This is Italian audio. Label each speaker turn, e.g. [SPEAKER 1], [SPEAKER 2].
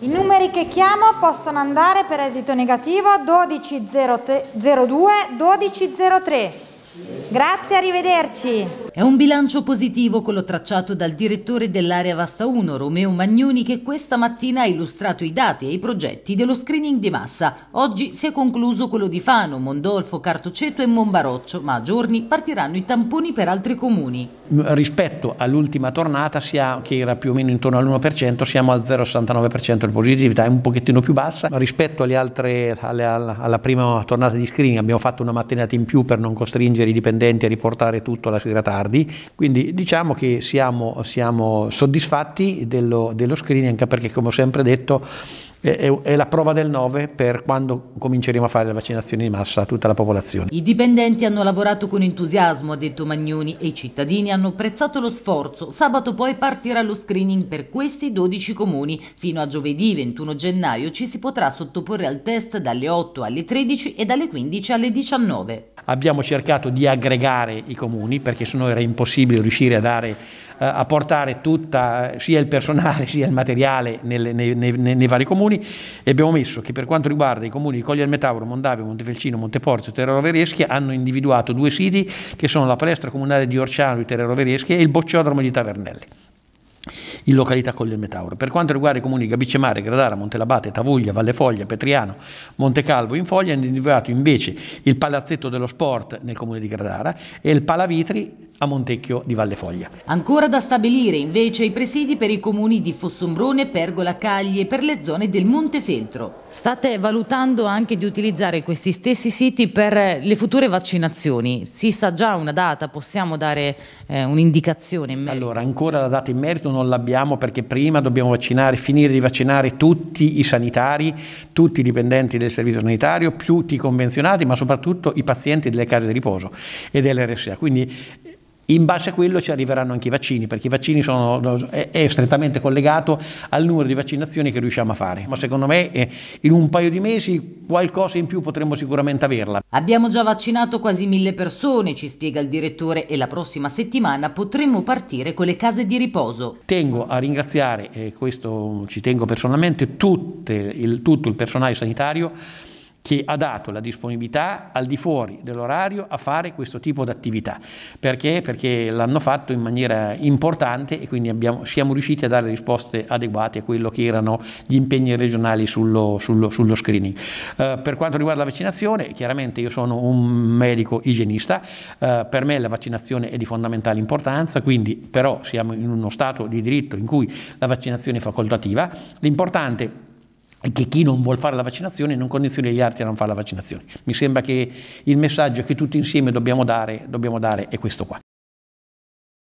[SPEAKER 1] I numeri che chiamo possono andare per esito negativo 1202 1203. Grazie, arrivederci.
[SPEAKER 2] È un bilancio positivo quello tracciato dal direttore dell'area Vasta 1, Romeo Magnoni, che questa mattina ha illustrato i dati e i progetti dello screening di massa. Oggi si è concluso quello di Fano, Mondolfo, Cartoceto e Monbaroccio, ma a giorni partiranno i tamponi per altri comuni.
[SPEAKER 3] Rispetto all'ultima tornata, che era più o meno intorno all'1%, siamo al 0,69% di positività, è un pochettino più bassa. Rispetto alle altre, alle, alla prima tornata di screening abbiamo fatto una mattinata in più per non costringere i dipendenti a riportare tutto la sera tardi, quindi diciamo che siamo, siamo soddisfatti dello, dello screening anche perché come ho sempre detto è, la prova del 9 per quando cominceremo a fare le vaccinazioni di massa a tutta la popolazione.
[SPEAKER 2] I dipendenti hanno lavorato con entusiasmo, ha detto Magnoni, e i cittadini hanno apprezzato lo sforzo. Sabato poi partirà lo screening per questi 12 comuni. Fino a giovedì 21 gennaio ci si potrà sottoporre al test dalle 8 alle 13 e dalle 15 alle 19.
[SPEAKER 3] Abbiamo cercato di aggregare i comuni perché sennò era impossibile riuscire a dare eh, a portare tutta, sia il personale sia il materiale nelle, nei, nei, nei, vari comuni. E abbiamo messo che per quanto riguarda i comuni di Coglia del Metauro, Mondavio, Montefelcino, Monteporzio Terrero Vereschi hanno individuato due siti che sono la palestra comunale di Orciano di Terrero Vereschi e il bocciodromo di Tavernelli in località Colle del Metauro. Per quanto riguarda i comuni di Gabicemare, Gradara, Montelabate, Tavuglia, Valle Foglia, Petriano, Montecalvo, in Foglia hanno individuato invece il palazzetto dello sport nel comune di Gradara e il Palavitri a Montecchio di Valle Foglia.
[SPEAKER 2] Ancora da stabilire invece i presidi per i comuni di Fossombrone, Pergola, Cagli e per le zone del Montefeltro. State valutando anche di utilizzare questi stessi siti per le future vaccinazioni. Si sa già una data, possiamo dare eh, un'indicazione in merito?
[SPEAKER 3] Allora, ancora la data in merito non l'abbiamo perché prima dobbiamo vaccinare, finire di vaccinare tutti i sanitari, tutti i dipendenti del servizio sanitario, tutti i convenzionati, ma soprattutto i pazienti delle case di riposo e dell'RSA. Quindi in base a quello ci arriveranno anche i vaccini, perché i vaccini sono, è, è, strettamente collegato al numero di vaccinazioni che riusciamo a fare. Ma secondo me eh, in un paio di mesi qualcosa in più potremmo sicuramente averla.
[SPEAKER 2] Abbiamo già vaccinato quasi mille persone, ci spiega il direttore, e la prossima settimana potremmo partire con le case di riposo.
[SPEAKER 3] Tengo a ringraziare, e questo ci tengo personalmente, il, tutto il personale sanitario che ha dato la disponibilità al di fuori dell'orario a fare questo tipo di attività. Perché? Perché l'hanno fatto in maniera importante e quindi abbiamo, siamo riusciti a dare risposte adeguate a quello che erano gli impegni regionali sullo, sullo, sullo screening. Uh, per quanto riguarda la vaccinazione, chiaramente io sono un medico igienista, uh, per me la vaccinazione è di fondamentale importanza, quindi però siamo in uno stato di diritto in cui la vaccinazione è facoltativa. L'importante che chi non vuole fare la vaccinazione non condizioni gli altri a non fare la vaccinazione. Mi sembra che il messaggio che tutti insieme dobbiamo dare, dobbiamo dare è questo qua.